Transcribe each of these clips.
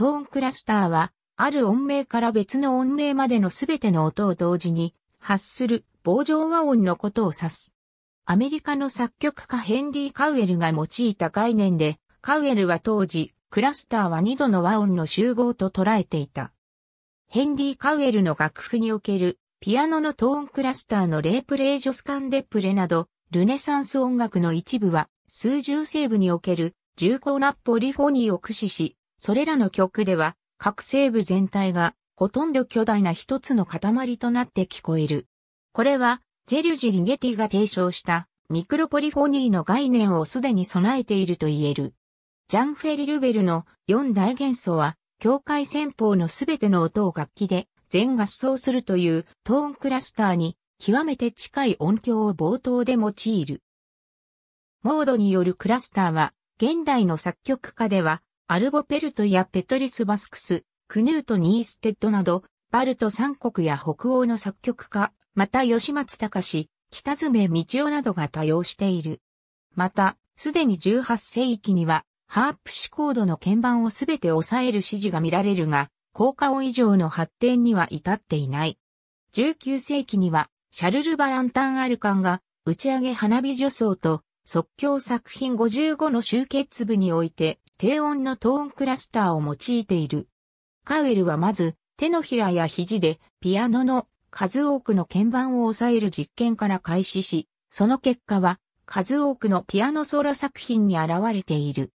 トーンクラスターは、ある音名から別の音名までのすべての音を同時に発する棒状和音のことを指す。アメリカの作曲家ヘンリー・カウエルが用いた概念で、カウエルは当時、クラスターは2度の和音の集合と捉えていた。ヘンリー・カウエルの楽譜におけるピアノのトーンクラスターのレープレージョスカンデプレなど、ルネサンス音楽の一部は、数十声部における重厚なポリフォニーを駆使し、それらの曲では、各声部全体がほとんど巨大な一つの塊となって聞こえる。これは、ジェリュジ・リゲティが提唱したミクロポリフォニーの概念をすでに備えていると言える。ジャン・フェリルベルの4大元素は、境界戦法のすべての音を楽器で全合奏するというトーンクラスターに極めて近い音響を冒頭で用いる。モードによるクラスターは、現代の作曲家では、アルボペルトやペトリス・バスクス、クヌート・ニーステッドなど、バルト三国や北欧の作曲家、また吉松隆、北爪道夫などが多用している。また、すでに18世紀には、ハープシコードの鍵盤をすべて抑える指示が見られるが、効果音以上の発展には至っていない。19世紀には、シャルル・バランタン・アルカンが、打ち上げ花火助走と即興作品55の集結部において、低音のトーンクラスターを用いている。カウエルはまず、手のひらや肘で、ピアノの数多くの鍵盤を抑える実験から開始し、その結果は、数多くのピアノソロ作品に現れている。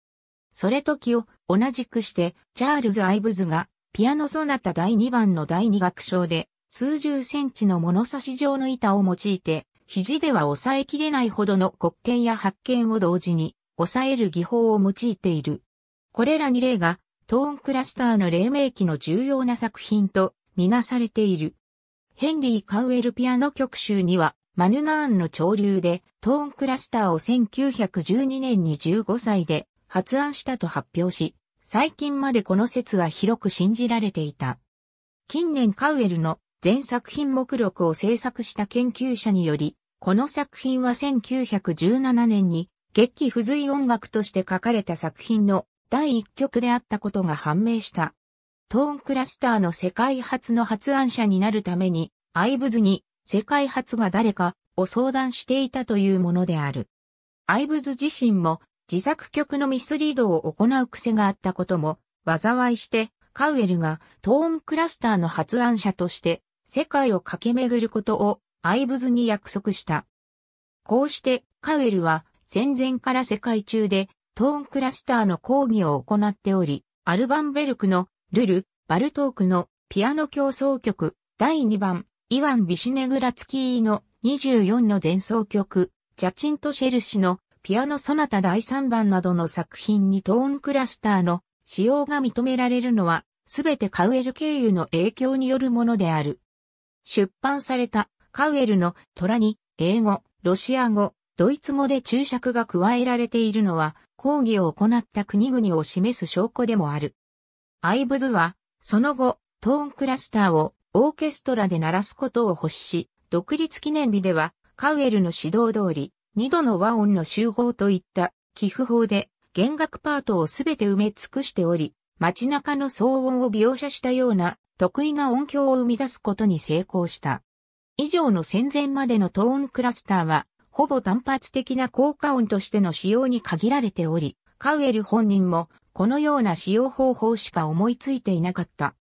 それ時を同じくして、チャールズ・アイブズがピアノソナタ第2番の第2楽章で、数十センチの物差し状の板を用いて、肘では抑えきれないほどの黒鍵や発見を同時に抑える技法を用いている。これら2例がトーンクラスターの黎明期の重要な作品とみなされている。ヘンリー・カウエルピアノ曲集にはマヌナーンの潮流でトーンクラスターを1912年に15歳で発案したと発表し、最近までこの説は広く信じられていた。近年カウエルの全作品目録を制作した研究者により、この作品は1917年に劇不随音楽として書かれた作品の第一曲であったことが判明した。トーンクラスターの世界初の発案者になるために、アイブズに世界初が誰かを相談していたというものである。アイブズ自身も自作曲のミスリードを行う癖があったことも、災いして、カウエルがトーンクラスターの発案者として世界を駆け巡ることをアイブズに約束した。こうしてカウエルは戦前から世界中でトーンクラスターの講義を行っており、アルバンベルクのルル、バルトークのピアノ競争曲第2番、イワン・ビシネグラツキーの24の前奏曲、ジャチント・シェル氏のピアノソナタ第3番などの作品にトーンクラスターの使用が認められるのは、すべてカウエル経由の影響によるものである。出版されたカウエルの虎に英語、ロシア語、ドイツ語で注釈が加えられているのは、講義を行った国々を示す証拠でもある。アイブズは、その後、トーンクラスターをオーケストラで鳴らすことを欲し、独立記念日では、カウエルの指導通り、二度の和音の集合といった寄付法で弦楽パートをすべて埋め尽くしており、街中の騒音を描写したような得意な音響を生み出すことに成功した。以上の戦前までのトーンクラスターは、ほぼ単発的な効果音としての使用に限られており、カウエル本人もこのような使用方法しか思いついていなかった。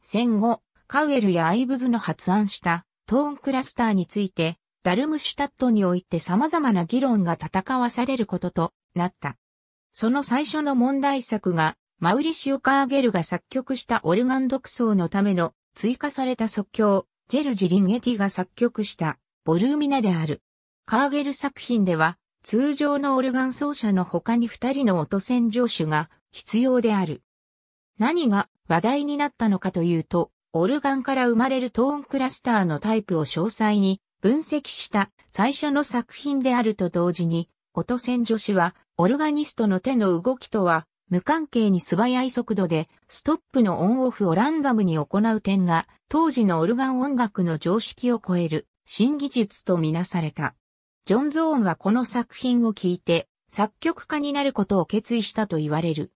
戦後、カウエルやアイブズの発案したトーンクラスターについてダルムシュタットにおいて様々な議論が戦わされることとなった。その最初の問題作が、マウリシオ・カーゲルが作曲したオルガン独奏のための追加された即興、ジェルジ・リンゲティが作曲したボルーミナである。カーゲル作品では、通常のオルガン奏者の他に二人の音線上手が必要である。何が話題になったのかというと、オルガンから生まれるトーンクラスターのタイプを詳細に分析した最初の作品であると同時に、音線助手は、オルガニストの手の動きとは、無関係に素早い速度で、ストップのオンオフをランダムに行う点が、当時のオルガン音楽の常識を超える、新技術とみなされた。ジョン・ゾーンはこの作品を聞いて、作曲家になることを決意したと言われる。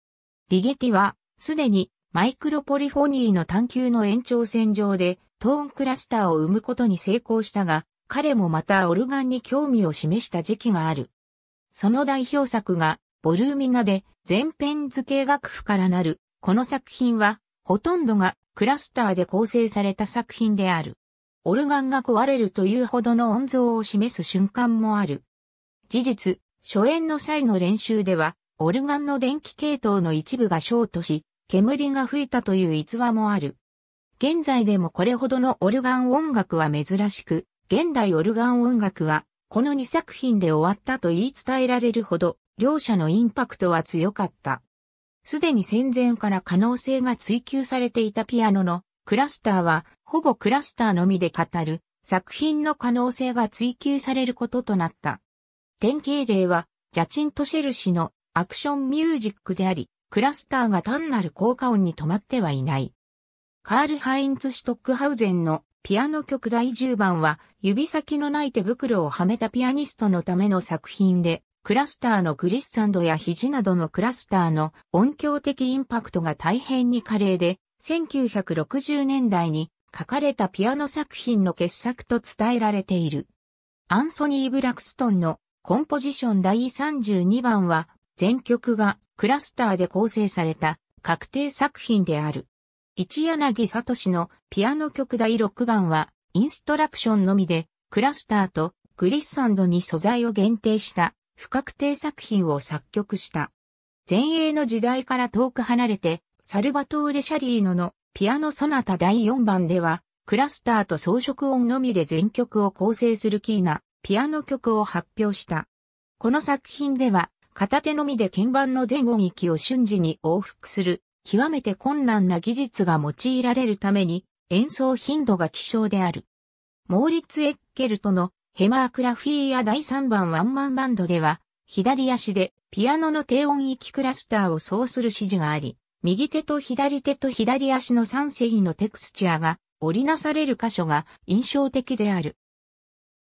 リゲティは、すでに、マイクロポリフォニーの探求の延長線上でトーンクラスターを生むことに成功したが、彼もまたオルガンに興味を示した時期がある。その代表作が、ボルーミナで全編図形楽譜からなる、この作品は、ほとんどがクラスターで構成された作品である。オルガンが壊れるというほどの音像を示す瞬間もある。事実、初演の際の練習では、オルガンの電気系統の一部がショートし、煙が吹いたという逸話もある。現在でもこれほどのオルガン音楽は珍しく、現代オルガン音楽は、この2作品で終わったと言い伝えられるほど、両者のインパクトは強かった。すでに戦前から可能性が追求されていたピアノのクラスターは、ほぼクラスターのみで語る作品の可能性が追求されることとなった。典型例は、ジャチントシェル氏のアクションミュージックであり、クラスターが単なる効果音に止まってはいない。カール・ハインツ・シュトックハウゼンのピアノ曲第10番は指先のない手袋をはめたピアニストのための作品で、クラスターのグリッサンドや肘などのクラスターの音響的インパクトが大変に華麗で、1960年代に書かれたピアノ作品の傑作と伝えられている。アンソニー・ブラクストンのコンポジション第32番は全曲がクラスターで構成された確定作品である。一柳聡のピアノ曲第6番はインストラクションのみでクラスターとグリッサンドに素材を限定した不確定作品を作曲した。前衛の時代から遠く離れてサルバトーレ・シャリーノのピアノソナタ第4番ではクラスターと装飾音のみで全曲を構成するキーなピアノ曲を発表した。この作品では片手のみで鍵盤の前後域を瞬時に往復する、極めて困難な技術が用いられるために、演奏頻度が希少である。モーリッツ・エッケルトのヘマークラフィーや第3番ワンマンバンドでは、左足でピアノの低音域クラスターを奏する指示があり、右手と左手と左足の三世のテクスチャーが織りなされる箇所が印象的である。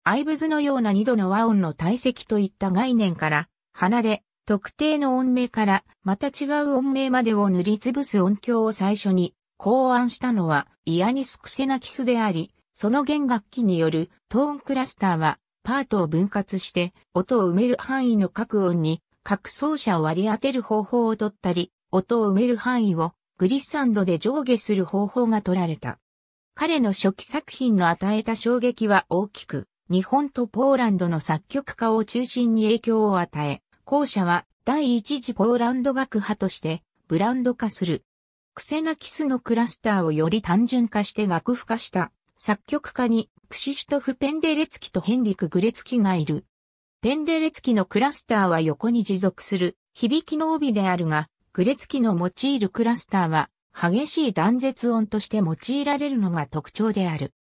アイブズのような二度の和音の体積といった概念から離れ、特定の音名からまた違う音名までを塗りつぶす音響を最初に考案したのはイアニス・クセナキスであり、その弦楽器によるトーンクラスターはパートを分割して音を埋める範囲の各音に各奏者を割り当てる方法をとったり、音を埋める範囲をグリッサンドで上下する方法が取られた。彼の初期作品の与えた衝撃は大きく、日本とポーランドの作曲家を中心に影響を与え、後者は第一次ポーランド学派としてブランド化する。クセナキスのクラスターをより単純化して楽譜化した作曲家にクシシュトフ・ペンデレツキとヘンリク・グレツキがいる。ペンデレツキのクラスターは横に持続する響きの帯であるが、グレツキの用いるクラスターは激しい断絶音として用いられるのが特徴である。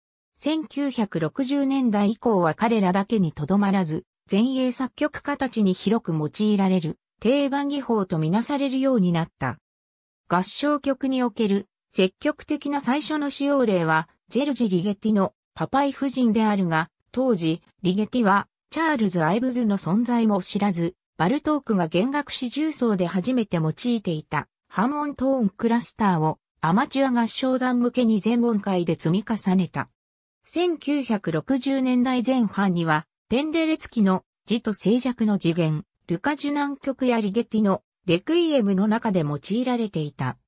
1960年代以降は彼らだけにとどまらず、前衛作曲家たちに広く用いられる定番技法とみなされるようになった。合唱曲における積極的な最初の使用例は、ジェルジ・リゲティのパパイ夫人であるが、当時、リゲティは、チャールズ・アイブズの存在も知らず、バルトークが弦楽四重奏で初めて用いていた、ハモントーンクラスターをアマチュア合唱団向けに全音階で積み重ねた。1960年代前半には、ペンデレツキの字と静寂の次元、ルカジュナン曲やリゲティのレクイエムの中で用いられていた。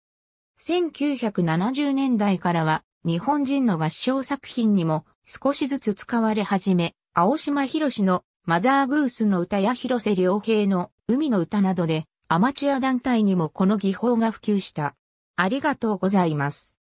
1970年代からは日本人の合唱作品にも少しずつ使われ始め、青島博のマザーグースの歌や広瀬良平の海の歌などでアマチュア団体にもこの技法が普及した。ありがとうございます。